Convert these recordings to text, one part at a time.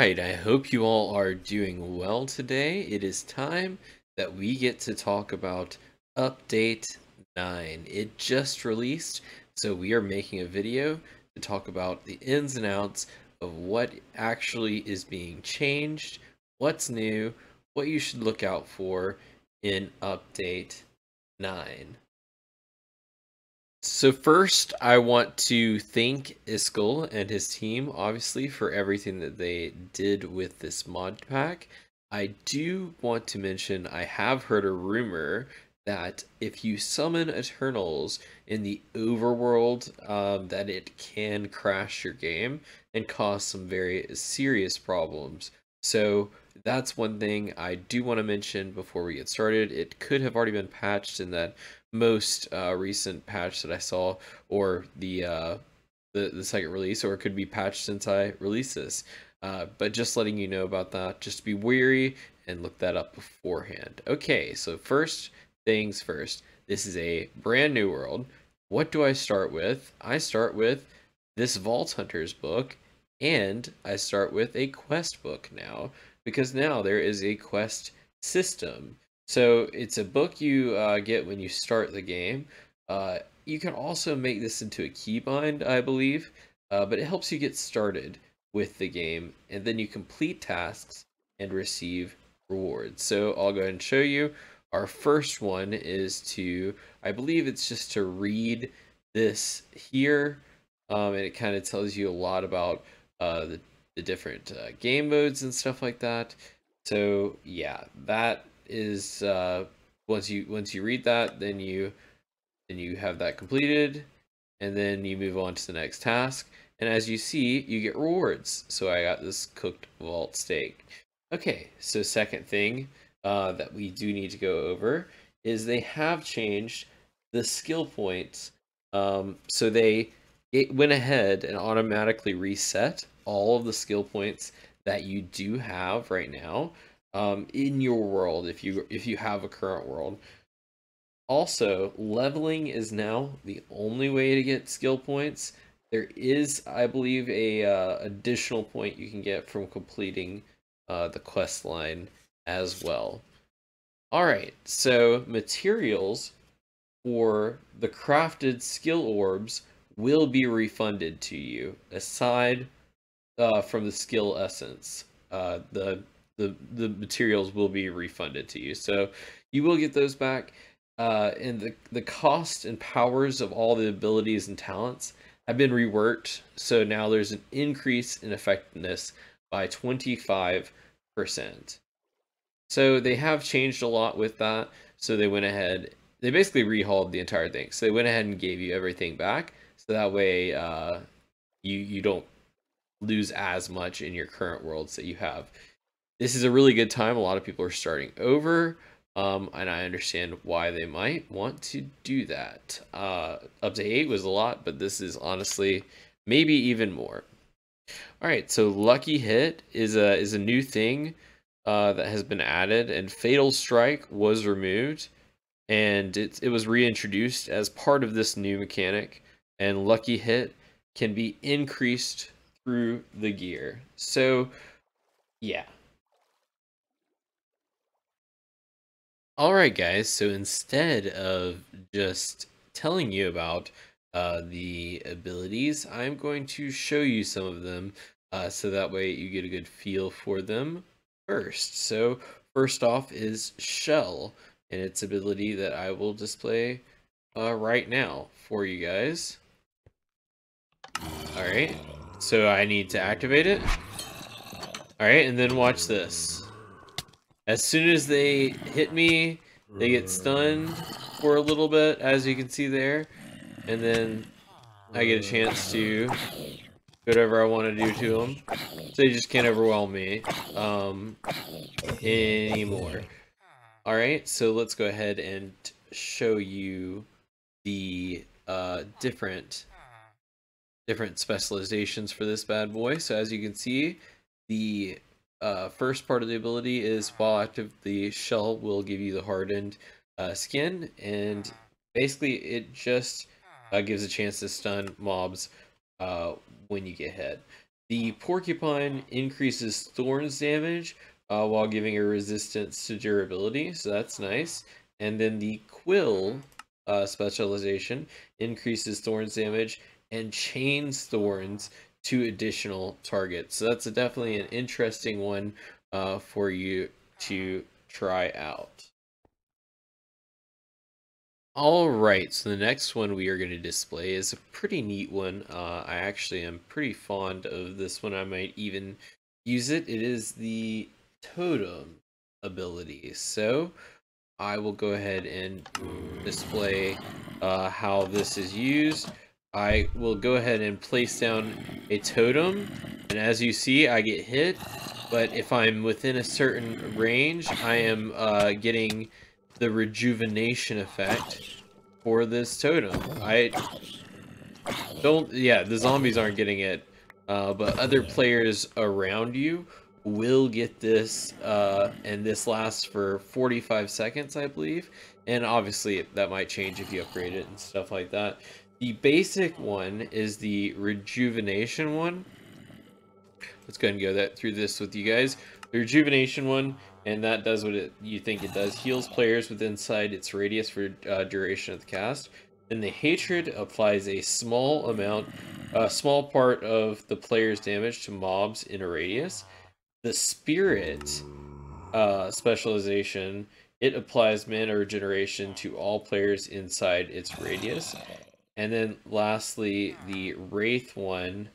Right, I hope you all are doing well today. It is time that we get to talk about Update 9. It just released, so we are making a video to talk about the ins and outs of what actually is being changed, what's new, what you should look out for in Update 9. So first, I want to thank Iskall and his team, obviously, for everything that they did with this mod pack. I do want to mention I have heard a rumor that if you summon Eternals in the overworld, um, that it can crash your game and cause some very serious problems. So that's one thing I do want to mention before we get started. It could have already been patched in that most uh, recent patch that I saw, or the, uh, the the second release, or it could be patched since I released this. Uh, but just letting you know about that, just be wary and look that up beforehand. Okay, so first things first. This is a brand new world. What do I start with? I start with this Vault Hunters book, and I start with a quest book now, because now there is a quest system. So it's a book you uh, get when you start the game. Uh, you can also make this into a keybind, I believe, uh, but it helps you get started with the game, and then you complete tasks and receive rewards. So I'll go ahead and show you. Our first one is to, I believe it's just to read this here, um, and it kind of tells you a lot about uh, the, the different uh, game modes and stuff like that. So yeah, that is uh, once you once you read that, then you then you have that completed, and then you move on to the next task. And as you see, you get rewards. So I got this cooked vault steak. Okay, so second thing uh, that we do need to go over is they have changed the skill points. Um, so they it went ahead and automatically reset all of the skill points that you do have right now um, in your world if you if you have a current world. Also, leveling is now the only way to get skill points. There is, I believe, a uh, additional point you can get from completing uh, the quest line as well. All right, so materials for the crafted skill orbs will be refunded to you, aside uh, from the skill essence. Uh, the the the materials will be refunded to you. So you will get those back. Uh, and the the cost and powers of all the abilities and talents have been reworked. So now there's an increase in effectiveness by 25%. So they have changed a lot with that. So they went ahead, they basically rehauled the entire thing. So they went ahead and gave you everything back. So that way uh, you, you don't lose as much in your current worlds that you have this is a really good time. A lot of people are starting over, um, and I understand why they might want to do that. Uh, up to eight was a lot, but this is honestly maybe even more. All right, so Lucky Hit is a is a new thing uh, that has been added, and Fatal Strike was removed, and it it was reintroduced as part of this new mechanic. And Lucky Hit can be increased through the gear. So, yeah, Alright guys, so instead of just telling you about uh, the abilities, I'm going to show you some of them uh, so that way you get a good feel for them first. So first off is Shell and its ability that I will display uh, right now for you guys. Alright, so I need to activate it. Alright, and then watch this. As soon as they hit me, they get stunned for a little bit, as you can see there. And then I get a chance to whatever I want to do to them. So they just can't overwhelm me um, anymore. Alright, so let's go ahead and show you the uh, different different specializations for this bad boy. So as you can see, the uh, first part of the ability is while active, the shell will give you the hardened uh, skin, and basically it just uh, gives a chance to stun mobs uh, when you get hit. The Porcupine increases Thorns damage uh, while giving a resistance to durability, so that's nice. And then the Quill uh, specialization increases Thorns damage and chains Thorns to additional targets. So that's a, definitely an interesting one uh, for you to try out. All right, so the next one we are going to display is a pretty neat one. Uh, I actually am pretty fond of this one. I might even use it. It is the totem ability. So I will go ahead and display uh, how this is used. I will go ahead and place down a totem, and as you see, I get hit, but if I'm within a certain range, I am uh, getting the rejuvenation effect for this totem. I don't, yeah, the zombies aren't getting it, uh, but other players around you will get this, uh, and this lasts for 45 seconds, I believe, and obviously that might change if you upgrade it and stuff like that. The basic one is the rejuvenation one. Let's go ahead and go that through this with you guys. The rejuvenation one and that does what it, you think it does. Heals players within inside its radius for uh, duration of the cast. Then the Hatred applies a small amount, a small part of the player's damage to mobs in a radius. The Spirit uh, specialization, it applies mana regeneration to all players inside its radius. And then lastly, the Wraith one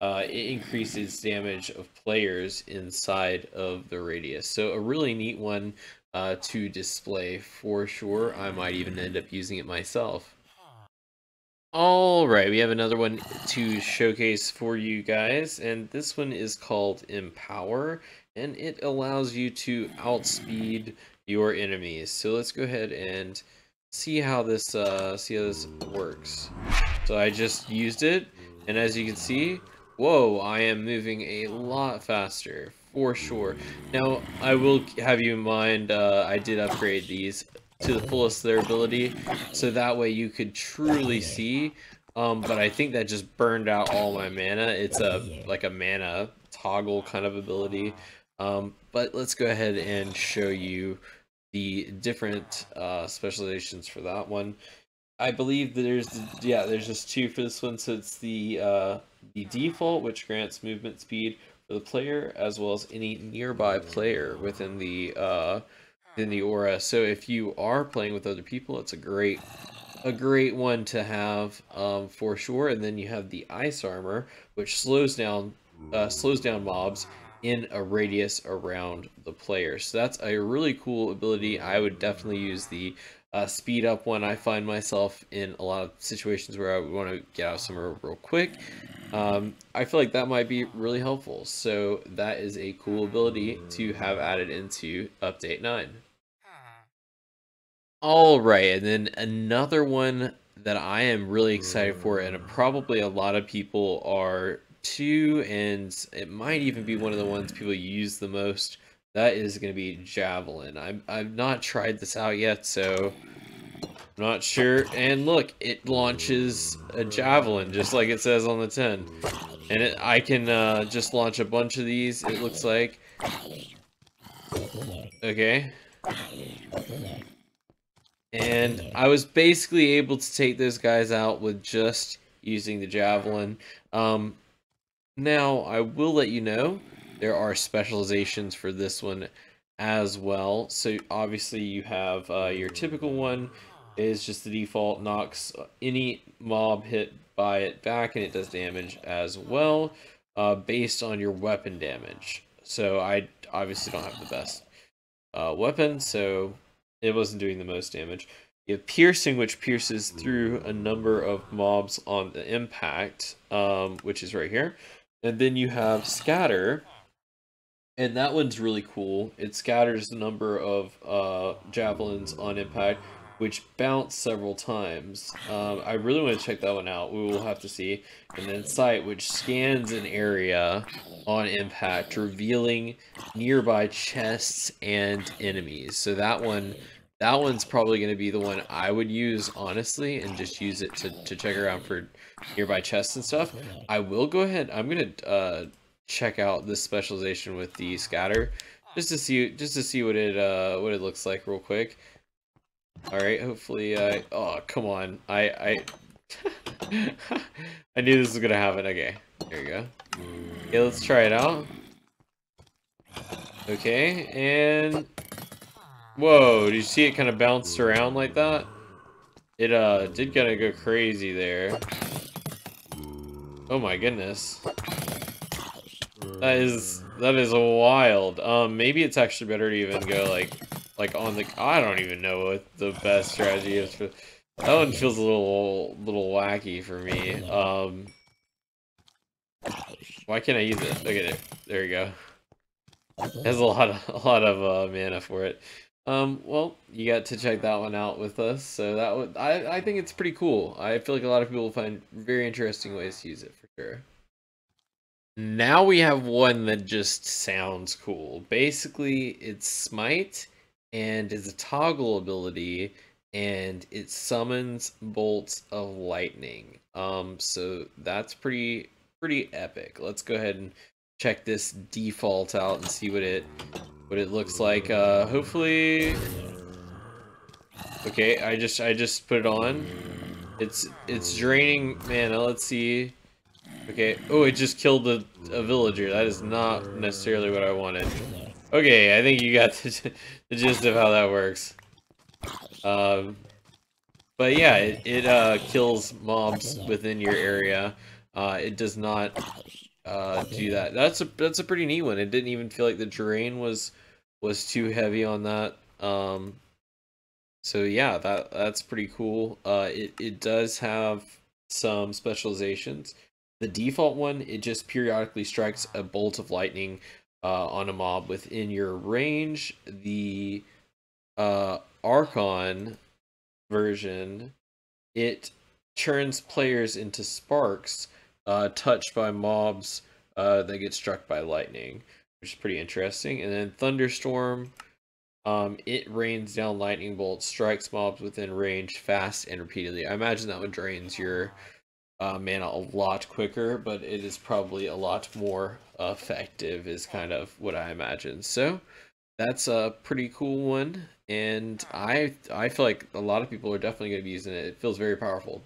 uh, it increases damage of players inside of the radius. So a really neat one uh, to display for sure. I might even end up using it myself. Alright, we have another one to showcase for you guys, and this one is called Empower, and it allows you to outspeed your enemies. So let's go ahead and see how this uh, see how this works. So I just used it, and as you can see, Whoa, I am moving a lot faster, for sure. Now, I will have you in mind, uh, I did upgrade these to the fullest of their ability, so that way you could truly see, um, but I think that just burned out all my mana. It's a like a mana toggle kind of ability, um, but let's go ahead and show you the different uh, specializations for that one. I believe there's, yeah, there's just two for this one, so it's the uh, the default, which grants movement speed for the player, as well as any nearby player within the uh, in the aura. So if you are playing with other people, it's a great a great one to have um, for sure. And then you have the ice armor, which slows down uh, slows down mobs in a radius around the player. So that's a really cool ability. I would definitely use the uh, speed up when I find myself in a lot of situations where I want to get out somewhere real quick. Um, I feel like that might be really helpful. So that is a cool ability to have added into Update 9. All right, and then another one that I am really excited for, and probably a lot of people are too, and it might even be one of the ones people use the most. That is going to be Javelin. I'm, I've not tried this out yet, so I'm not sure. And look, it launches a javelin, just like it says on the tin. And it, I can uh, just launch a bunch of these, it looks like. Okay. And I was basically able to take those guys out with just using the javelin. Um, now, I will let you know, there are specializations for this one as well. So obviously you have uh, your typical one, is just the default knocks any mob hit by it back and it does damage as well uh, based on your weapon damage. So I obviously don't have the best uh, weapon, so it wasn't doing the most damage. You have piercing, which pierces through a number of mobs on the impact, um, which is right here. And then you have scatter, and that one's really cool. It scatters the number of uh, javelins on impact, which bounce several times. Um, I really want to check that one out. We will have to see. And then Sight, which scans an area on impact, revealing nearby chests and enemies. So that one, that one's probably going to be the one I would use, honestly, and just use it to, to check around for nearby chests and stuff. I will go ahead. I'm gonna uh, check out this specialization with the scatter just to see just to see what it uh what it looks like real quick. All right, hopefully I oh come on I I I knew this was gonna happen. Okay, there you go. Okay, let's try it out. Okay, and whoa, did you see it kind of bounce around like that? It uh did kind of go crazy there. Oh my goodness. That is that is wild. Um, maybe it's actually better to even go like like on the. I don't even know what the best strategy is for. That one feels a little little wacky for me. Um, why can't I use it? Look at it. There you go. It has a lot of a lot of uh, mana for it. Um, well, you got to check that one out with us. So that would I I think it's pretty cool. I feel like a lot of people find very interesting ways to use it for sure. Now we have one that just sounds cool. Basically, it's Smite and is a toggle ability and it summons bolts of lightning. Um so that's pretty pretty epic. Let's go ahead and check this default out and see what it what it looks like. Uh hopefully Okay, I just I just put it on. It's it's draining mana. Let's see. Okay. Oh, it just killed a, a villager. That is not necessarily what I wanted. Okay, I think you got the, the gist of how that works. Um, but yeah, it, it uh, kills mobs within your area. Uh, it does not uh, do that. That's a that's a pretty neat one. It didn't even feel like the drain was was too heavy on that. Um, so yeah, that that's pretty cool. Uh, it it does have some specializations. The default one, it just periodically strikes a bolt of lightning uh, on a mob within your range. The uh, Archon version, it turns players into sparks uh, touched by mobs uh, that get struck by lightning, which is pretty interesting. And then Thunderstorm, um, it rains down lightning bolts, strikes mobs within range fast and repeatedly. I imagine that one drains your uh, mana a lot quicker, but it is probably a lot more effective is kind of what I imagine. So that's a pretty cool one, and I I feel like a lot of people are definitely going to be using it. It feels very powerful.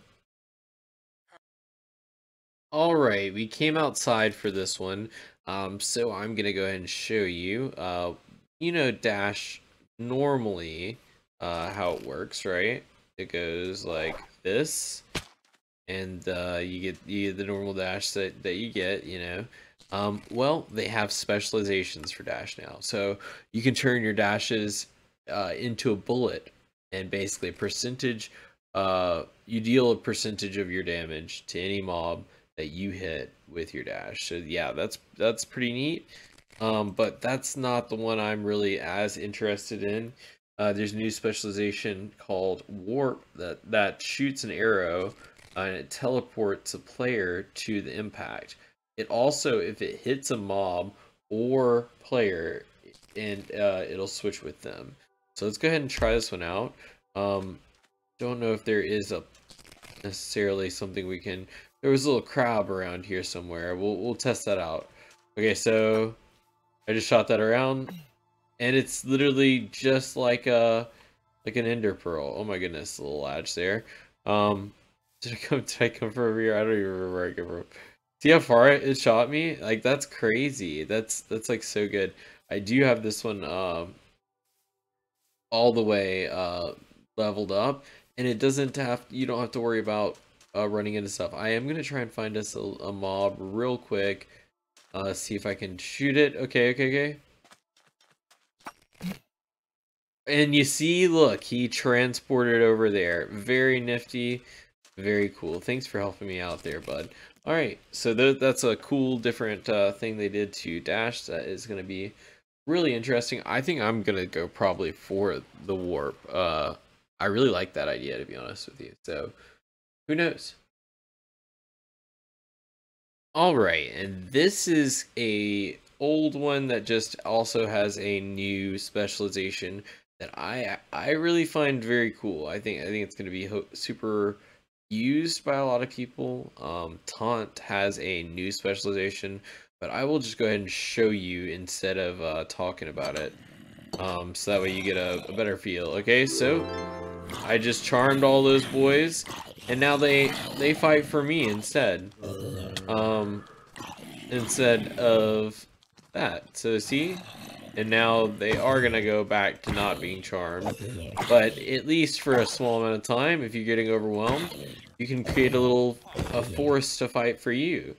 All right, we came outside for this one, um, so I'm gonna go ahead and show you. Uh, you know, Dash normally uh, how it works, right? It goes like this and uh, you get you get the normal dash that, that you get, you know. Um, well, they have specializations for dash now, so you can turn your dashes uh, into a bullet, and basically a percentage. Uh, you deal a percentage of your damage to any mob that you hit with your dash. So yeah, that's that's pretty neat. Um, but that's not the one I'm really as interested in. Uh, there's a new specialization called Warp that that shoots an arrow uh, and it teleports a player to the impact. It also, if it hits a mob or player, and uh, it'll switch with them. So let's go ahead and try this one out. Um, don't know if there is a necessarily something we can. There was a little crab around here somewhere. We'll we'll test that out. Okay, so I just shot that around, and it's literally just like a like an ender pearl. Oh my goodness, a little latch there. Um, did I come? Did I come from over here? I don't even remember where I came from. See how far it shot me? Like that's crazy. That's that's like so good. I do have this one um all the way uh leveled up, and it doesn't have. You don't have to worry about uh, running into stuff. I am gonna try and find us a, a mob real quick. Uh, see if I can shoot it. Okay, okay, okay. And you see, look, he transported over there. Very nifty. Very cool. Thanks for helping me out there, bud. All right, so th that's a cool, different uh, thing they did to Dash that is going to be really interesting. I think I'm going to go probably for the Warp. Uh, I really like that idea, to be honest with you. So, who knows? All right, and this is a old one that just also has a new specialization that I I really find very cool. I think I think it's going to be super used by a lot of people. Um, Taunt has a new specialization, but I will just go ahead and show you instead of uh, talking about it. Um, so that way you get a, a better feel. Okay, so I just charmed all those boys, and now they they fight for me instead. Um, instead of that. So see, and now they are gonna go back to not being charmed. But at least for a small amount of time, if you're getting overwhelmed, you can create a little a force to fight for you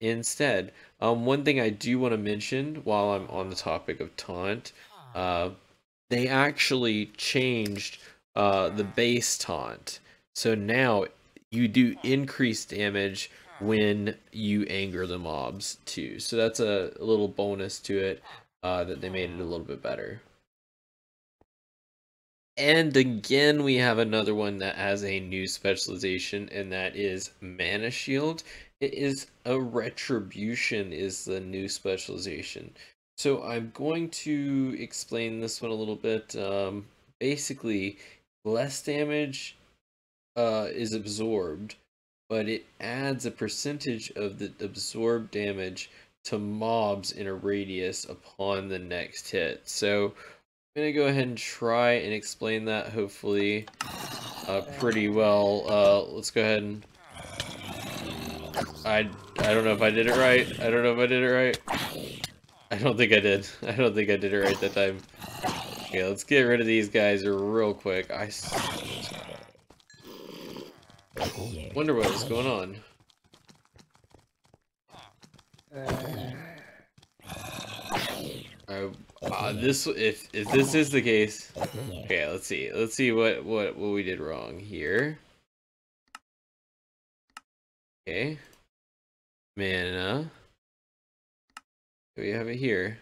instead. Um, one thing I do want to mention while I'm on the topic of taunt, uh, they actually changed uh, the base taunt. So now you do increased damage when you anger the mobs too. So that's a, a little bonus to it uh, that they made it a little bit better. And again, we have another one that has a new specialization, and that is Mana Shield. It is a Retribution is the new specialization. So I'm going to explain this one a little bit. Um, basically, less damage uh, is absorbed, but it adds a percentage of the absorbed damage to mobs in a radius upon the next hit. So I'm going to go ahead and try and explain that hopefully uh, pretty well. Uh, let's go ahead and... I, I don't know if I did it right. I don't know if I did it right. I don't think I did. I don't think I did it right that time. Okay, let's get rid of these guys real quick. I wonder what was going on. Uh, uh, this if if this is the case, okay. Let's see. Let's see what what what we did wrong here. Okay, mana. We have it here,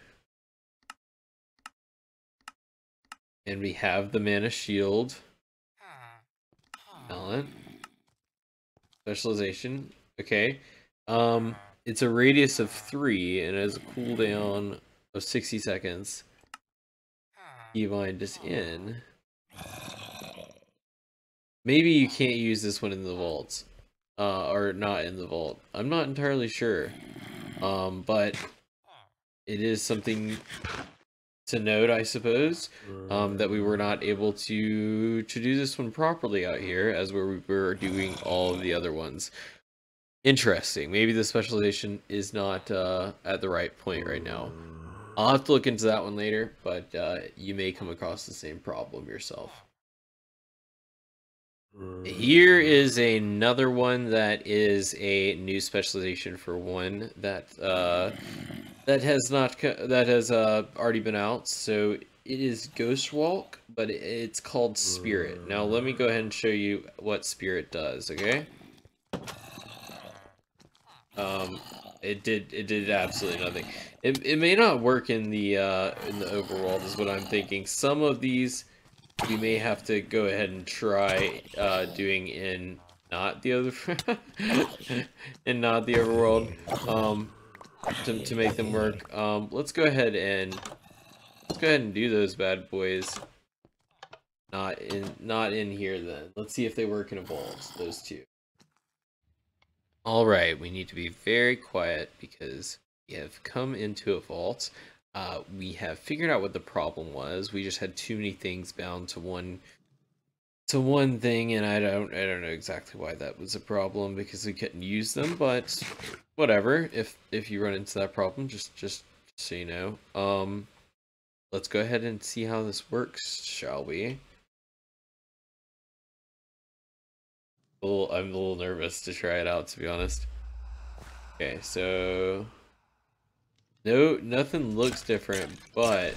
and we have the mana shield. Talent, specialization. Okay. Um. It's a radius of 3 and it has a cooldown of 60 seconds. Keybind is in. Maybe you can't use this one in the vaults. Uh, or not in the vault. I'm not entirely sure. Um, but it is something to note, I suppose, um, that we were not able to to do this one properly out here as we were doing all of the other ones interesting. Maybe the specialization is not uh, at the right point right now. I'll have to look into that one later, but uh, you may come across the same problem yourself. Here is another one that is a new specialization for one that uh, that has not that has uh, already been out. So it is Ghost Walk, but it's called Spirit. Now let me go ahead and show you what Spirit does. Okay. Um, it did it did absolutely nothing. It, it may not work in the uh, in the overworld is what I'm thinking. Some of these we may have to go ahead and try uh, doing in not the other and not the overworld um, to to make them work. Um, let's go ahead and let's go ahead and do those bad boys. Not in not in here then. Let's see if they work in evolves. Those two. All right, we need to be very quiet because we have come into a vault. Uh, we have figured out what the problem was. We just had too many things bound to one to one thing, and I don't I don't know exactly why that was a problem because we couldn't use them. But whatever. If if you run into that problem, just just, so you know. Um, let's go ahead and see how this works, shall we? little, I'm a little nervous to try it out, to be honest. Okay, so... No, nothing looks different, but...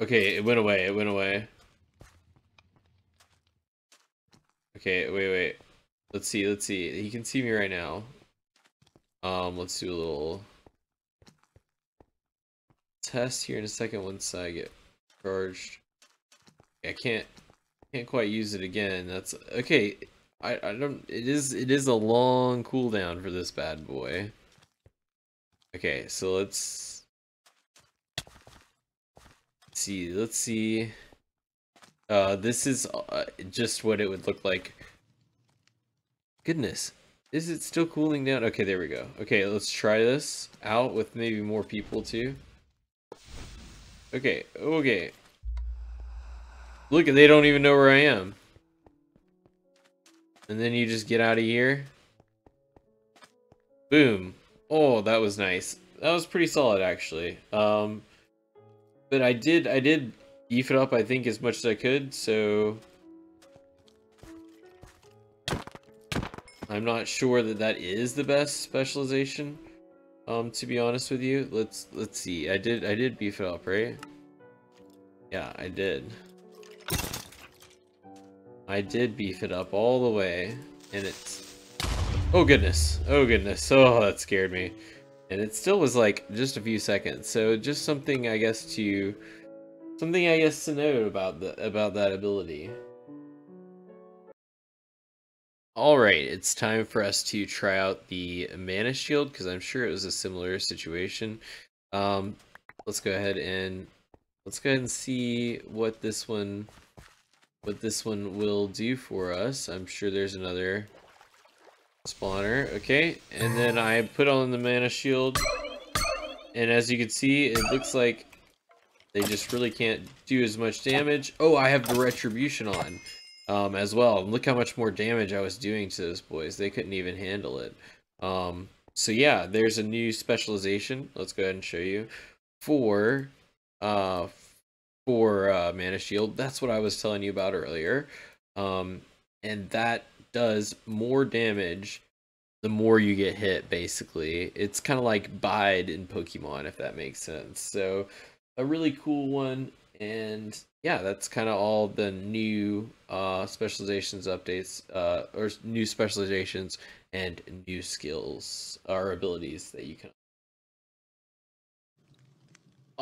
Okay, it went away, it went away. Okay, wait, wait. Let's see, let's see. He can see me right now. Um, let's do a little test here in a second once I get charged. I can't can't quite use it again. That's okay. I I don't. It is it is a long cooldown for this bad boy. Okay, so let's see. Let's see. Uh, this is uh, just what it would look like Goodness. Is it still cooling down? Okay, there we go. Okay, let's try this out with maybe more people too. Okay, okay. Look, they don't even know where I am. And then you just get out of here. Boom. Oh, that was nice. That was pretty solid, actually. Um, but I did, I did beef it up, I think, as much as I could, so... I'm not sure that that is the best specialization, um, to be honest with you. Let's, let's see. I did, I did beef it up, right? Yeah, I did. I did beef it up all the way, and it's... Oh goodness, oh goodness, oh that scared me. And it still was like just a few seconds, so just something I guess to... Something I guess to note about, the, about that ability. Alright, it's time for us to try out the mana shield, because I'm sure it was a similar situation. Um, let's go ahead and let's go ahead and see what this one what this one will do for us. I'm sure there's another spawner. Okay, and then I put on the mana shield. And as you can see, it looks like they just really can't do as much damage. Oh, I have the retribution on um, as well. Look how much more damage I was doing to those boys. They couldn't even handle it. Um, so yeah, there's a new specialization. Let's go ahead and show you for uh, for uh, Mana Shield. That's what I was telling you about earlier. Um, and that does more damage the more you get hit, basically. It's kind of like Bide in Pokemon, if that makes sense. So, a really cool one. And yeah, that's kind of all the new uh, specializations updates, uh, or new specializations and new skills or abilities that you can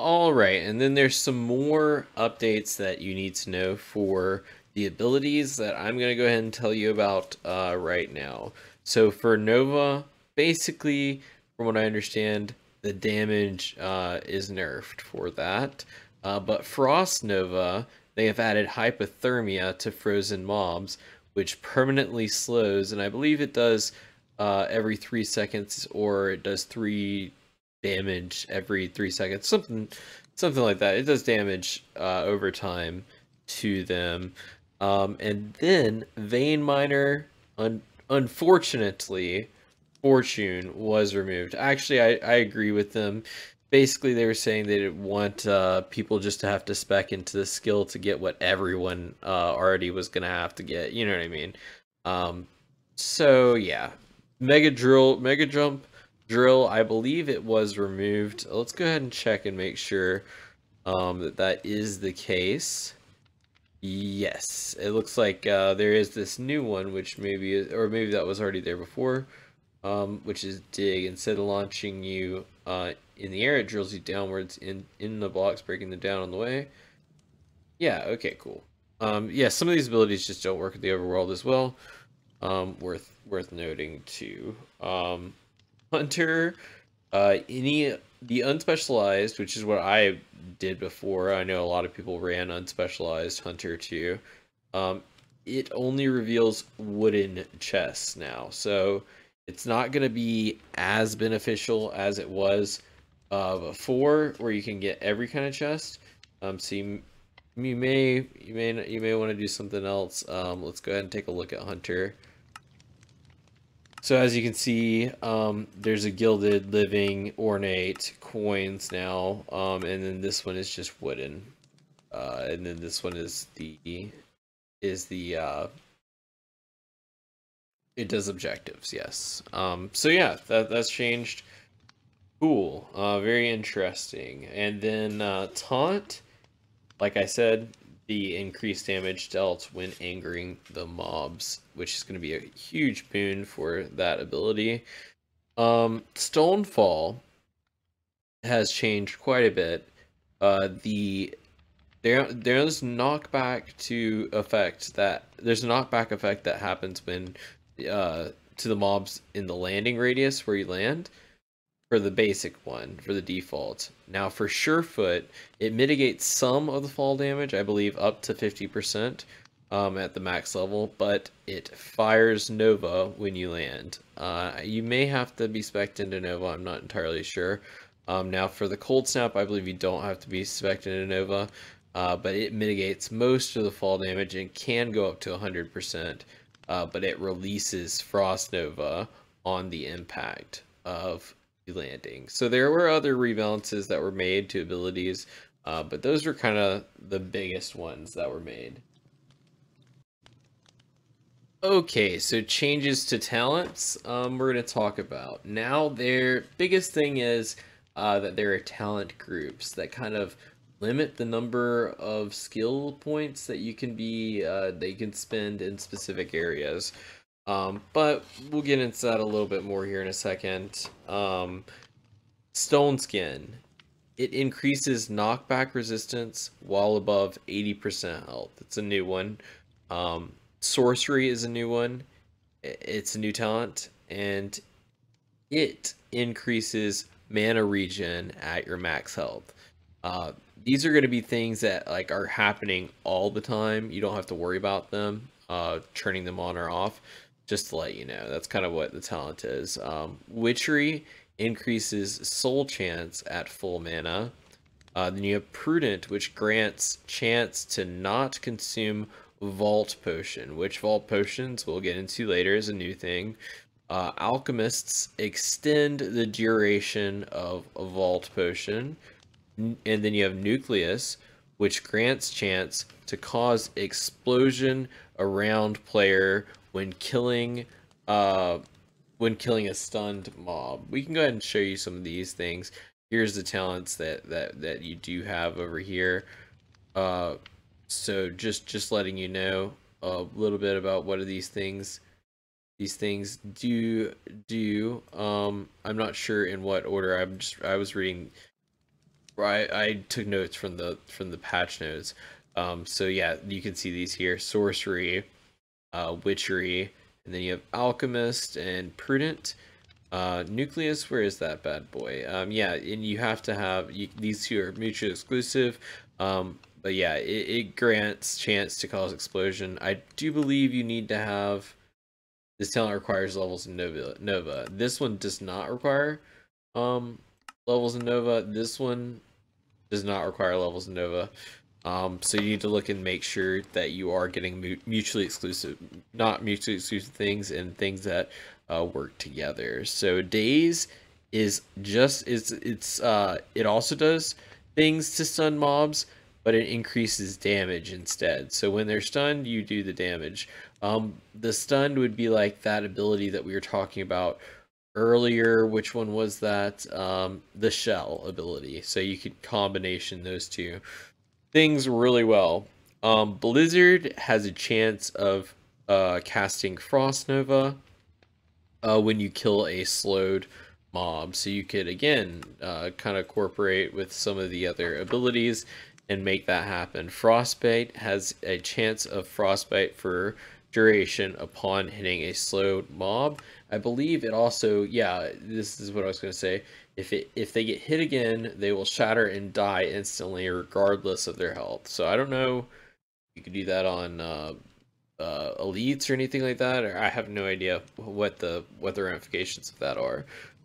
all right, and then there's some more updates that you need to know for the abilities that I'm going to go ahead and tell you about uh, right now. So for Nova, basically, from what I understand, the damage uh, is nerfed for that. Uh, but Frost Nova, they have added hypothermia to frozen mobs, which permanently slows, and I believe it does uh, every three seconds, or it does three damage every three seconds, something, something like that. It does damage uh, over time to them, um, and then Vein Miner, un- unfortunately, Fortune was removed. Actually, I, I agree with them. Basically, they were saying they didn't want uh, people just to have to spec into the skill to get what everyone uh, already was gonna have to get. You know what I mean? Um, so yeah, Mega Drill, Mega Jump drill. I believe it was removed. Let's go ahead and check and make sure um, that that is the case. Yes, it looks like uh, there is this new one, which maybe, or maybe that was already there before, um, which is dig. Instead of launching you uh, in the air, it drills you downwards in, in the blocks, breaking them down on the way. Yeah, okay, cool. Um, yeah, some of these abilities just don't work in the overworld as well. Um, worth worth noting too. Um, Hunter, uh, any the unspecialized, which is what I did before. I know a lot of people ran unspecialized Hunter too. Um, it only reveals wooden chests now, so it's not going to be as beneficial as it was uh, before, where you can get every kind of chest. Um, so you, you may you may you may want to do something else. Um, let's go ahead and take a look at Hunter. So as you can see, um, there's a gilded, living, ornate coins now, um, and then this one is just wooden, uh, and then this one is the is the uh, it does objectives, yes. Um, so yeah, that that's changed. Cool, uh, very interesting. And then uh, taunt, like I said, the increased damage dealt when angering the mobs, which is going to be a huge boon for that ability. Um, Stonefall has changed quite a bit. Uh, the there there's knockback to effect that there's a knockback effect that happens when uh, to the mobs in the landing radius where you land for the basic one, for the default. Now for Surefoot, it mitigates some of the fall damage, I believe up to 50%, um, at the max level, but it fires Nova when you land. Uh, you may have to be spec'd into Nova, I'm not entirely sure. Um, now for the Cold Snap, I believe you don't have to be spec'd into Nova, uh, but it mitigates most of the fall damage and can go up to 100%, uh, but it releases Frost Nova on the impact of landing. So there were other rebalances that were made to abilities, uh, but those were kind of the biggest ones that were made. Okay, so changes to talents um, we're going to talk about. Now their biggest thing is uh, that there are talent groups that kind of limit the number of skill points that you can be, uh, they can spend in specific areas. Um, but we'll get into that a little bit more here in a second. Um, Stone Skin. It increases knockback resistance while above 80% health. It's a new one. Um, Sorcery is a new one. It's a new talent. And it increases mana regen at your max health. Uh, these are going to be things that like are happening all the time. You don't have to worry about them, uh, turning them on or off just to let you know. That's kind of what the talent is. Um, Witchery increases soul chance at full mana. Uh, then you have Prudent, which grants chance to not consume Vault Potion, which Vault Potions we'll get into later is a new thing. Uh, alchemists extend the duration of a Vault Potion. And then you have Nucleus, which grants chance to cause explosion around player when killing uh when killing a stunned mob. We can go ahead and show you some of these things. Here's the talents that that that you do have over here. Uh so just just letting you know a little bit about what are these things these things do do um i'm not sure in what order i'm just i was reading i i took notes from the from the patch notes um so yeah you can see these here sorcery uh, Witchery, and then you have Alchemist and Prudent. Uh, Nucleus, where is that bad boy? Um, yeah, and you have to have, you, these two are mutually exclusive, um, but yeah, it, it grants chance to cause explosion. I do believe you need to have, this talent requires levels in Nova. Nova. This one does not require um, levels in Nova. This one does not require levels in Nova. Um, so you need to look and make sure that you are getting mutually exclusive, not mutually exclusive things and things that uh, work together. So Daze is just it's it's uh it also does things to stun mobs, but it increases damage instead. So when they're stunned, you do the damage. Um, the stunned would be like that ability that we were talking about earlier. Which one was that? Um, the shell ability. So you could combination those two things really well. Um, Blizzard has a chance of uh, casting Frost Nova uh, when you kill a slowed mob. So you could, again, uh, kind of cooperate with some of the other abilities and make that happen. Frostbite has a chance of Frostbite for duration upon hitting a slowed mob. I believe it also, yeah, this is what I was going to say. If it if they get hit again, they will shatter and die instantly, regardless of their health. So I don't know. You could do that on uh, uh, elites or anything like that, or I have no idea what the what the ramifications of that are.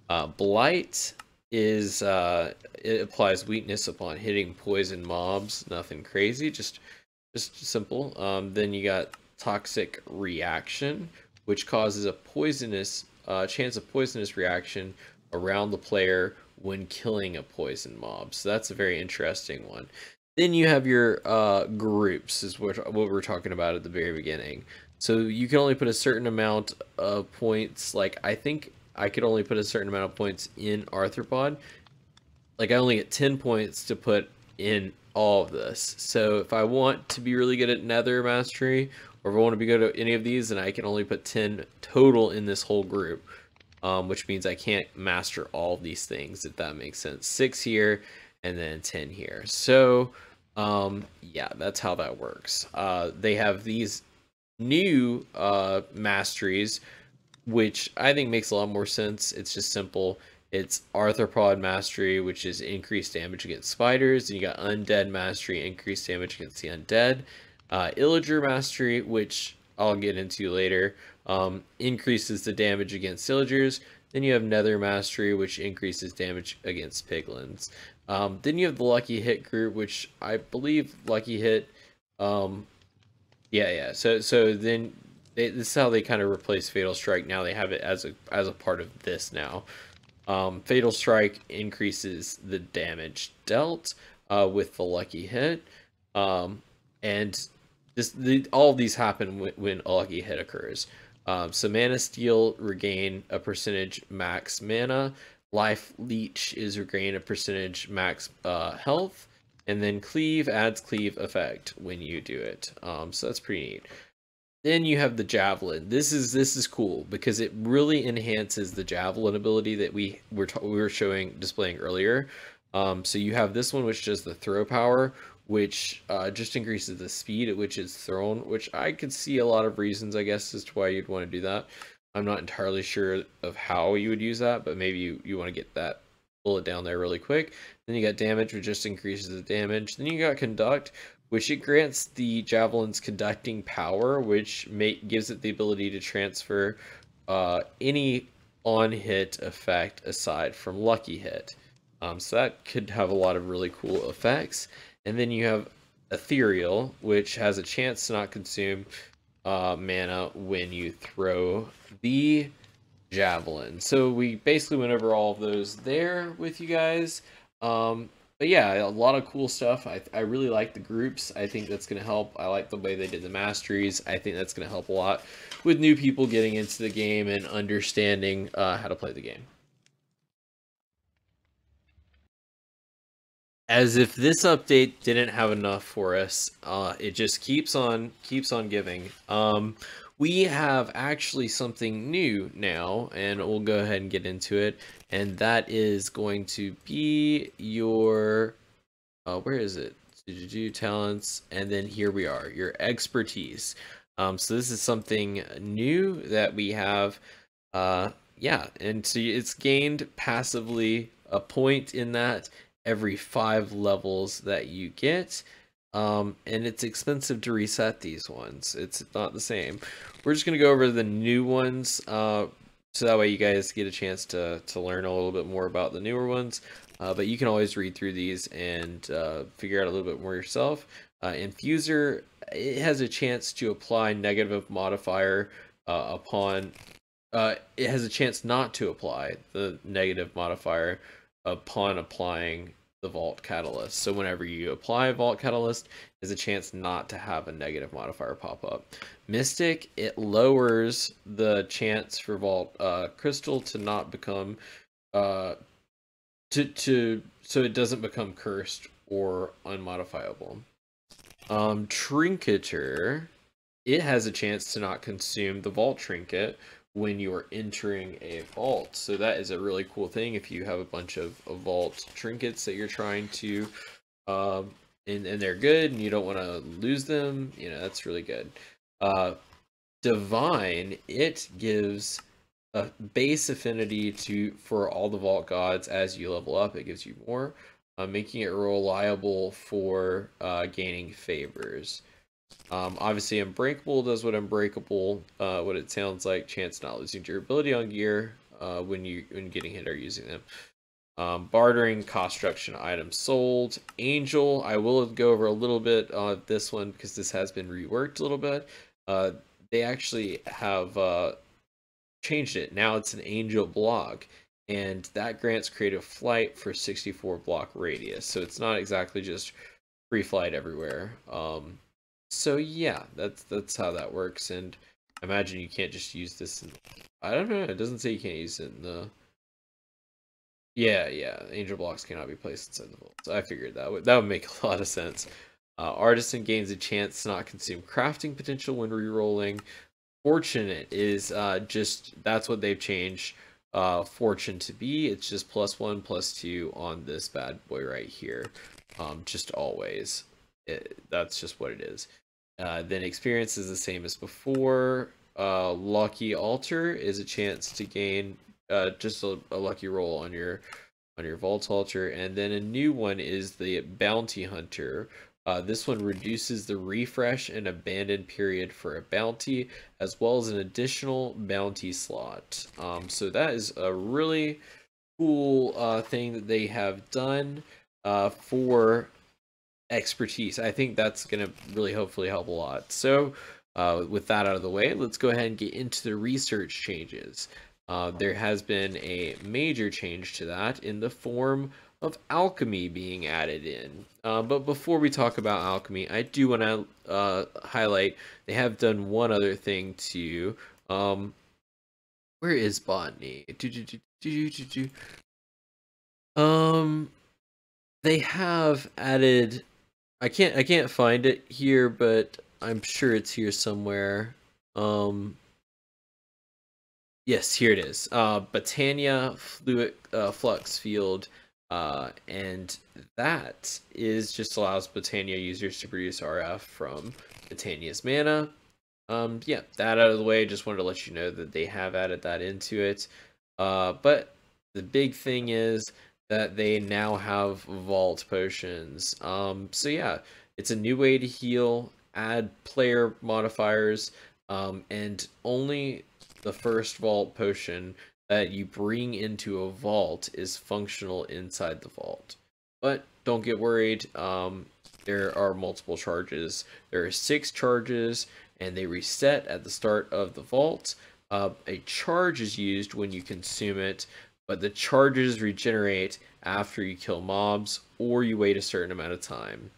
Uh, Blight is uh, it applies weakness upon hitting poison mobs. Nothing crazy, just just simple. Um, then you got toxic reaction, which causes a poisonous uh, chance of poisonous reaction around the player when killing a poison mob. So that's a very interesting one. Then you have your uh, groups, is what, what we're talking about at the very beginning. So you can only put a certain amount of points. Like I think I could only put a certain amount of points in Arthropod. Like I only get 10 points to put in all of this. So if I want to be really good at Nether Mastery, or if I want to be good at any of these, then I can only put 10 total in this whole group um, which means I can't master all these things, if that makes sense. Six here, and then 10 here. So, um, yeah, that's how that works. Uh, they have these new uh, masteries, which I think makes a lot more sense. It's just simple. It's Arthropod Mastery, which is increased damage against spiders. And you got Undead Mastery, increased damage against the undead. Uh, Illager Mastery, which I'll get into later, um, increases the damage against Illagers. Then you have Nether Mastery, which increases damage against Piglins. Um, then you have the Lucky Hit group, which I believe Lucky Hit. Um, yeah, yeah. So, so then they, this is how they kind of replace Fatal Strike. Now they have it as a as a part of this now. Um, Fatal Strike increases the damage dealt uh, with the Lucky Hit, um, and this the, all of these happen when, when a Lucky Hit occurs. Um, so Mana Steal regain a percentage max mana. Life Leech is regain a percentage max uh, health. And then Cleave adds Cleave effect when you do it. Um, so that's pretty neat. Then you have the Javelin. This is this is cool because it really enhances the Javelin ability that we were we were showing displaying earlier. Um, so you have this one which does the throw power, which uh, just increases the speed at which it's thrown, which I could see a lot of reasons, I guess, as to why you'd want to do that. I'm not entirely sure of how you would use that, but maybe you, you want to get that bullet down there really quick. Then you got damage, which just increases the damage. Then you got conduct, which it grants the javelin's conducting power, which make, gives it the ability to transfer uh, any on-hit effect aside from lucky hit. Um, so that could have a lot of really cool effects. And then you have Ethereal, which has a chance to not consume uh, mana when you throw the Javelin. So we basically went over all of those there with you guys. Um, but yeah, a lot of cool stuff. I, I really like the groups. I think that's going to help. I like the way they did the masteries. I think that's going to help a lot with new people getting into the game and understanding uh, how to play the game. as if this update didn't have enough for us uh, it just keeps on keeps on giving um, we have actually something new now and we'll go ahead and get into it. And that is going to be your uh, where is it? Do talents and then here we are your expertise. Um, so this is something new that we have uh, yeah and so it's gained passively a point in that every five levels that you get. Um, and it's expensive to reset these ones. It's not the same. We're just going to go over the new ones, uh, so that way you guys get a chance to, to learn a little bit more about the newer ones. Uh, but you can always read through these and uh, figure out a little bit more yourself. Uh, Infuser, it has a chance to apply negative modifier uh, upon... Uh, it has a chance not to apply the negative modifier upon applying the Vault Catalyst. So whenever you apply Vault Catalyst, there's a chance not to have a negative modifier pop up. Mystic, it lowers the chance for Vault uh, Crystal to not become, uh, to, to, so it doesn't become cursed or unmodifiable. Um, Trinketer, it has a chance to not consume the Vault Trinket, when you're entering a vault. So that is a really cool thing if you have a bunch of, of vault trinkets that you're trying to, um, and, and they're good and you don't want to lose them, you know, that's really good. Uh, Divine, it gives a base affinity to for all the vault gods as you level up. It gives you more, uh, making it reliable for uh, gaining favors. Um, obviously, Unbreakable does what Unbreakable, uh, what it sounds like. Chance not losing durability on gear uh, when you when getting hit or using them. Um, bartering, cost reduction items sold. Angel, I will go over a little bit on this one because this has been reworked a little bit. Uh, they actually have uh, changed it. Now it's an Angel block, and that grants creative flight for 64 block radius. So it's not exactly just free flight everywhere. Um, so yeah, that's that's how that works. And I imagine you can't just use this. In, I don't know. It doesn't say you can't use it in the. Yeah, yeah. Angel blocks cannot be placed inside the vault. So I figured that would that would make a lot of sense. Uh, Artisan gains a chance to not consume crafting potential when rerolling. Fortunate is uh, just that's what they've changed uh, fortune to be. It's just plus one, plus two on this bad boy right here. Um, just always. It, that's just what it is. Uh, then experience is the same as before. Uh, lucky altar is a chance to gain uh, just a, a, lucky roll on your on your vault altar, and then a new one is the bounty hunter, Uh, this one reduces the refresh and abandon period for a bounty, as well as an additional bounty slot. Um, so that is a really cool uh, thing that they have done for expertise. I think that's going to really hopefully help a lot. So uh, with that out of the way, let's go ahead and get into the research changes. Uh, there has been a major change to that in the form of alchemy being added in. Uh, but before we talk about alchemy, I do want to uh, highlight they have done one other thing too. Um, where is botany? Do, do, do. Um, they have added. I can't. I can't find it here, but I'm sure it's here somewhere. Um. Yes, here it is. Uh, Botania Fluid uh, Flux Field, uh, and that is just allows Botania users to produce RF from Botania's mana. Um, yeah, that out of the way. Just wanted to let you know that they have added that into it. Uh, but the big thing is that they now have vault potions. Um, so yeah, it's a new way to heal, add player modifiers, um, and only the first vault potion that you bring into a vault is functional inside the vault. But don't get worried. Um, there are multiple charges. There are six charges, and they reset at the start of the vault. Uh, a charge is used when you consume it, but the charges regenerate after you kill mobs or you wait a certain amount of time.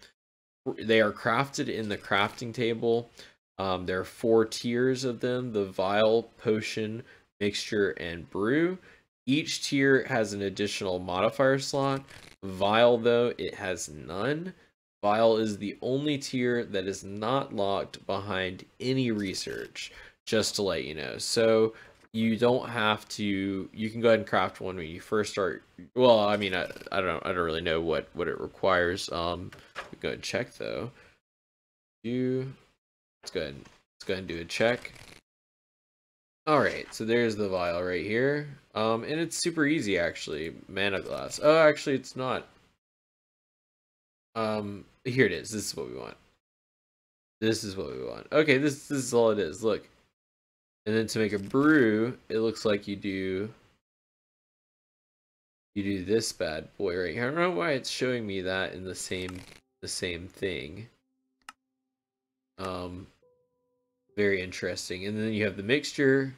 They are crafted in the crafting table. Um, there are four tiers of them the vial, potion, mixture, and brew. Each tier has an additional modifier slot. Vial, though, it has none. Vial is the only tier that is not locked behind any research, just to let you know. So you don't have to you can go ahead and craft one when you first start. Well i mean i, I don't i don't really know what what it requires um go and check though. You let's go ahead and, let's go ahead and do a check. All right so there's the vial right here. Um and it's super easy actually. Mana glass. Oh actually it's not. Um here it is. This is what we want. This is what we want. Okay this this is all it is. Look and then to make a brew, it looks like you do you do this bad boy right here. I don't know why it's showing me that in the same the same thing. Um very interesting. And then you have the mixture,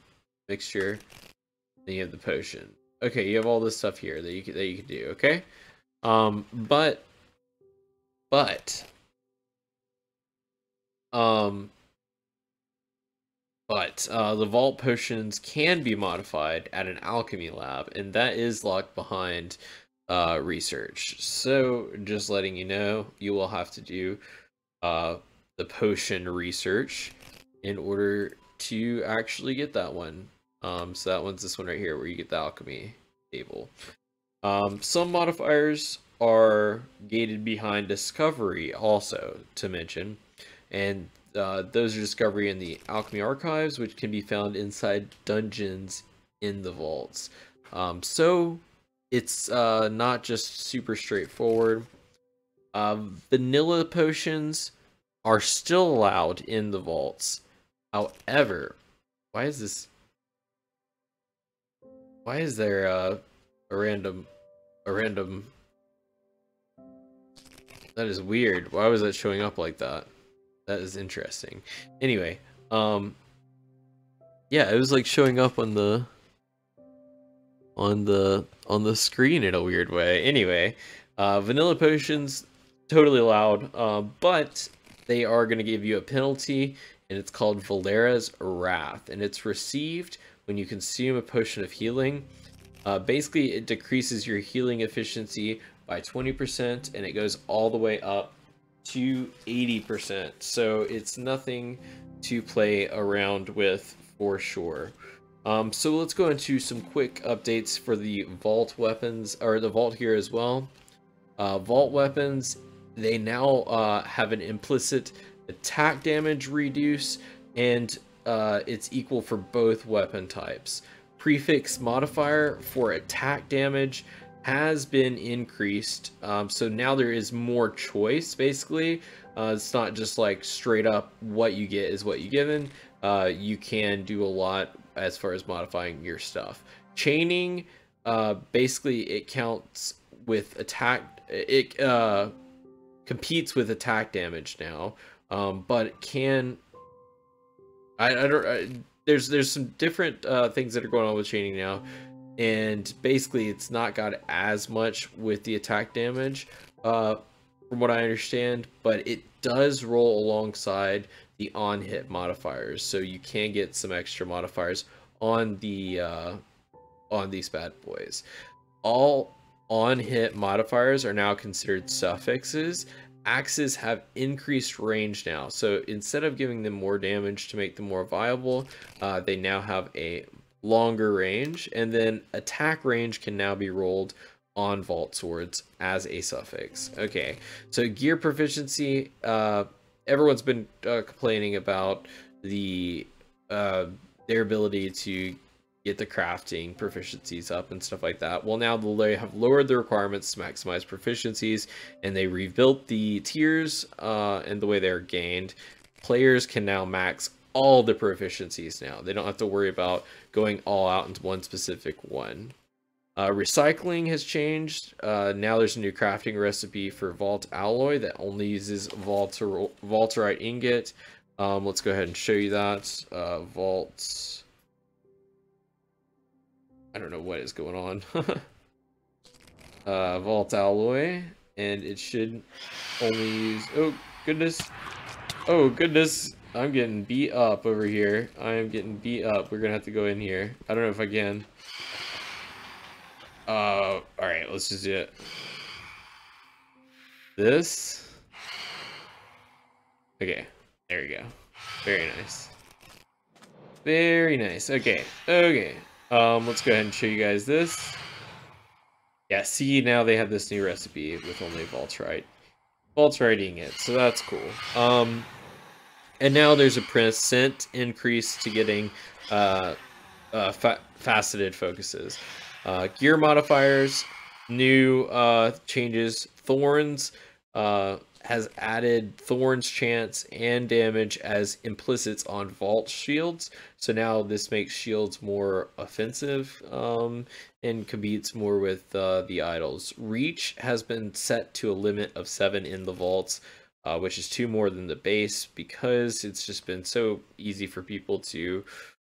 mixture, then you have the potion. Okay, you have all this stuff here that you can, that you can do, okay? Um but but um but uh, the vault potions can be modified at an alchemy lab, and that is locked behind uh, research. So, just letting you know, you will have to do uh, the potion research in order to actually get that one. Um, so that one's this one right here, where you get the alchemy table. Um, some modifiers are gated behind discovery, also to mention, and uh, those are discovery in the alchemy archives, which can be found inside dungeons in the vaults. Um, so it's uh, not just super straightforward. Uh, vanilla potions are still allowed in the vaults. However, why is this? Why is there uh, a random, a random? That is weird. Why was that showing up like that? That is interesting. Anyway, um, yeah, it was like showing up on the on the on the screen in a weird way. Anyway, uh, vanilla potions totally allowed, uh, but they are going to give you a penalty, and it's called Valera's Wrath, and it's received when you consume a potion of healing. Uh, basically, it decreases your healing efficiency by 20%, and it goes all the way up to 80%. So it's nothing to play around with for sure. Um, so let's go into some quick updates for the vault weapons, or the vault here as well. Uh, vault weapons, they now uh, have an implicit attack damage reduce, and uh, it's equal for both weapon types. Prefix modifier for attack damage, has been increased. Um, so now there is more choice, basically. Uh, it's not just like straight up what you get is what you given. Uh, you can do a lot as far as modifying your stuff. Chaining, uh, basically, it counts with attack. It uh, competes with attack damage now, um, but it can. I, I don't. I, there's there's some different uh, things that are going on with chaining now, and basically it's not got as much with the attack damage, uh, from what I understand, but it does roll alongside the on hit modifiers, so you can get some extra modifiers on the uh, on these bad boys. All on hit modifiers are now considered suffixes. Axes have increased range now, so instead of giving them more damage to make them more viable, uh, they now have a longer range, and then attack range can now be rolled on vault swords as a suffix. Okay, so gear proficiency, uh, everyone's been uh, complaining about the uh, their ability to get the crafting proficiencies up and stuff like that. Well, now they have lowered the requirements to maximize proficiencies, and they rebuilt the tiers uh, and the way they're gained. Players can now max all the proficiencies now. They don't have to worry about going all out into one specific one. Uh, recycling has changed. Uh, now there's a new crafting recipe for Vault Alloy that only uses Vaulter Vaulterite ingot. Um, let's go ahead and show you that. Uh, Vault... I don't know what is going on. uh, Vault Alloy. And it should only use... Oh, goodness. Oh, goodness. I'm getting beat up over here. I am getting beat up. We're gonna have to go in here. I don't know if I can. Uh, alright, let's just do it. This. Okay, there we go. Very nice. Very nice. Okay, okay. Um, let's go ahead and show you guys this. Yeah, see, now they have this new recipe with only Vaultrite. Vaultriting it, so that's cool. Um, and now there's a percent increase to getting uh, uh, fa faceted focuses. Uh, gear modifiers, new uh, changes. Thorns uh, has added Thorns chance and damage as implicits on Vault shields. So now this makes shields more offensive um, and competes more with uh, the idols. Reach has been set to a limit of 7 in the vaults uh, which is two more than the base because it's just been so easy for people to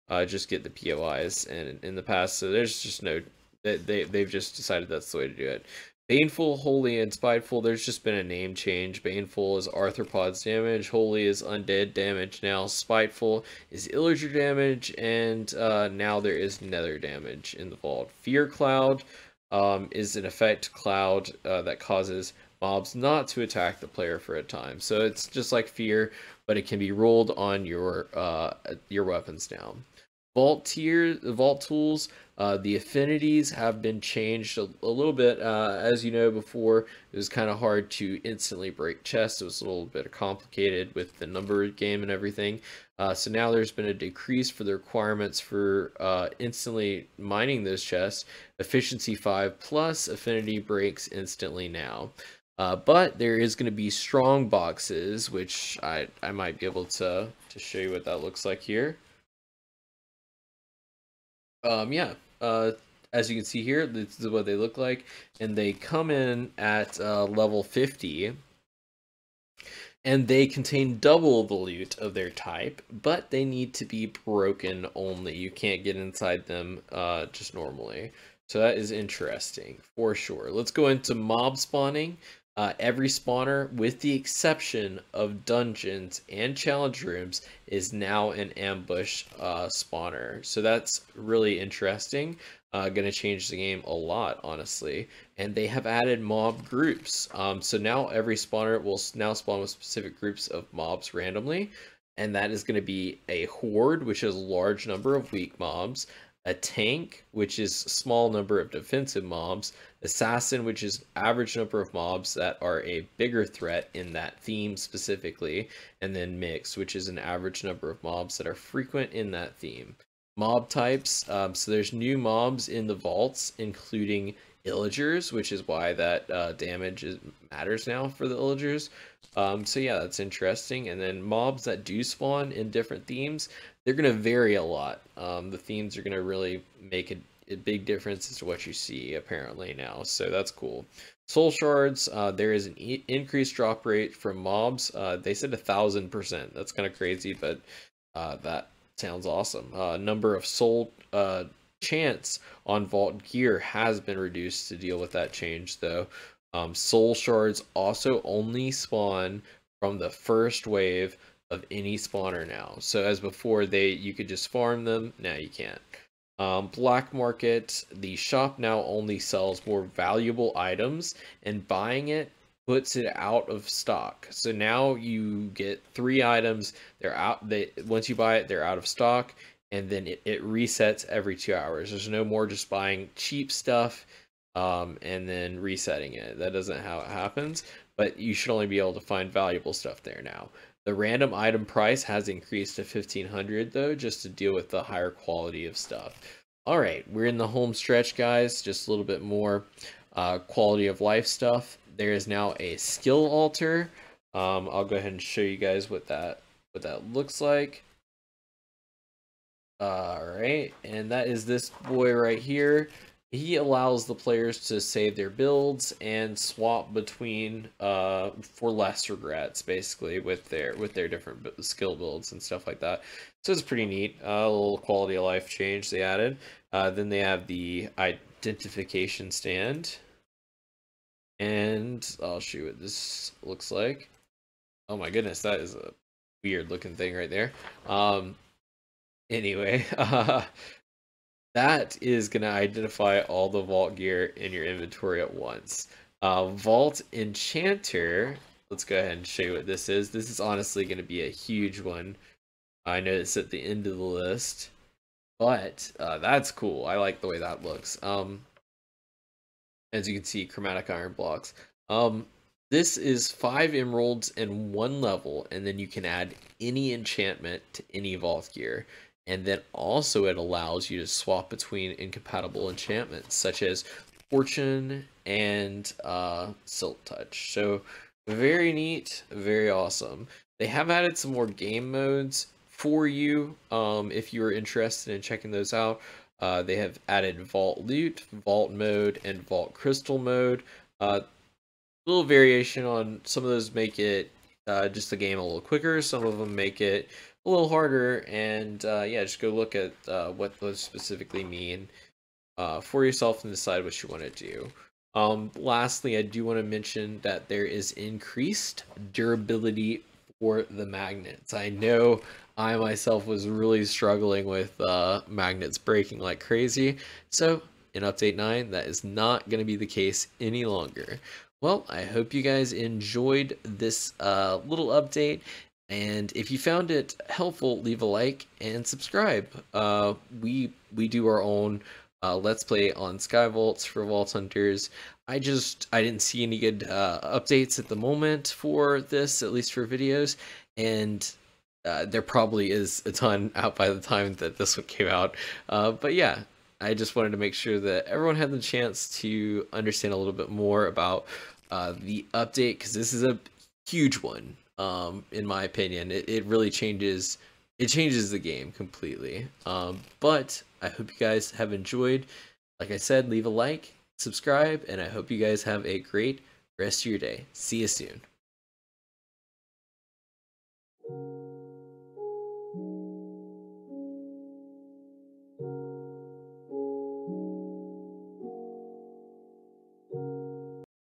uh, just get the POIs and in the past. So there's just no, they, they, they've just decided that's the way to do it. Baneful, Holy, and Spiteful, there's just been a name change. Baneful is Arthropods damage, Holy is Undead damage now, Spiteful is Illager damage, and uh, now there is Nether damage in the vault. Fear Cloud um, is an effect cloud uh, that causes mobs not to attack the player for a time. So it's just like fear, but it can be rolled on your uh, your weapons now. Vault tier, vault tools, uh, the affinities have been changed a, a little bit. Uh, as you know before, it was kind of hard to instantly break chests. It was a little bit complicated with the number game and everything. Uh, so now there's been a decrease for the requirements for uh, instantly mining those chests. Efficiency 5 plus affinity breaks instantly now. Uh, but there is going to be strong boxes, which I, I might be able to, to show you what that looks like here. Um, yeah, uh, as you can see here, this is what they look like. And they come in at uh, level 50. And they contain double the loot of their type, but they need to be broken only. You can't get inside them uh, just normally. So that is interesting, for sure. Let's go into mob spawning. Uh, every spawner, with the exception of dungeons and challenge rooms, is now an ambush uh, spawner. So that's really interesting. Uh, going to change the game a lot, honestly. And they have added mob groups. Um, so now every spawner will now spawn with specific groups of mobs randomly. And that is going to be a horde, which is a large number of weak mobs, a tank, which is small number of defensive mobs, assassin, which is average number of mobs that are a bigger threat in that theme specifically, and then mix, which is an average number of mobs that are frequent in that theme. Mob types, um, so there's new mobs in the vaults, including illagers, which is why that uh, damage is, matters now for the illagers. Um, so yeah, that's interesting. And then mobs that do spawn in different themes, they're going to vary a lot. Um, the themes are going to really make a, a, big difference as to what you see apparently now. So that's cool. Soul shards, uh, there is an e increased drop rate from mobs. Uh, they said a thousand percent. That's kind of crazy, but uh, that sounds awesome. Uh, number of soul uh, chance on vault gear has been reduced to deal with that change, though. Um, soul shards also only spawn from the first wave of any spawner now. So as before, they you could just farm them. Now you can't. Um, black market, the shop now only sells more valuable items, and buying it puts it out of stock. So now you get three items. They're out. They once you buy it, they're out of stock, and then it, it resets every two hours. There's no more just buying cheap stuff um, and then resetting it. That doesn't how it happens. But you should only be able to find valuable stuff there now. The random item price has increased to 1500 though, just to deal with the higher quality of stuff. All right, we're in the home stretch, guys. Just a little bit more uh, quality of life stuff. There is now a skill altar. Um, I'll go ahead and show you guys what that what that looks like. All right, and that is this boy right here he allows the players to save their builds and swap between uh for less regrets basically with their with their different skill builds and stuff like that. So it's pretty neat. Uh, a little quality of life change they added. Uh, then they have the identification stand. And i'll show you what this looks like. Oh my goodness that is a weird looking thing right there. Um anyway uh that is going to identify all the vault gear in your inventory at once. Uh, vault Enchanter, let's go ahead and show you what this is. This is honestly going to be a huge one. I know it's at the end of the list, but uh, that's cool. I like the way that looks. Um, as you can see, chromatic iron blocks. Um, this is five emeralds and one level, and then you can add any enchantment to any vault gear and then also it allows you to swap between incompatible enchantments such as fortune and uh, silk touch. So very neat very awesome. They have added some more game modes for you um, if you are interested in checking those out. Uh, they have added vault loot vault mode and vault crystal mode. Uh, little variation on some of those make it uh, just the game a little quicker. Some of them make it a little harder and uh, yeah just go look at uh, what those specifically mean uh, for yourself and decide what you want to do um, lastly i do want to mention that there is increased durability for the magnets i know i myself was really struggling with uh, magnets breaking like crazy so in update 9 that is not going to be the case any longer well, I hope you guys enjoyed this uh, little update. And if you found it helpful, leave a like and subscribe. Uh, we we do our own uh, let's play on Sky Vaults for Vault Hunters. I just I didn't see any good uh, updates at the moment for this, at least for videos, and uh, there probably is a ton out by the time that this one came out. Uh, but yeah, I just wanted to make sure that everyone had the chance to understand a little bit more about uh, the update because this is a huge one um, in my opinion. It, it really changes it changes the game completely. Um, but I hope you guys have enjoyed. Like I said, leave a like, subscribe, and I hope you guys have a great rest of your day. See you soon.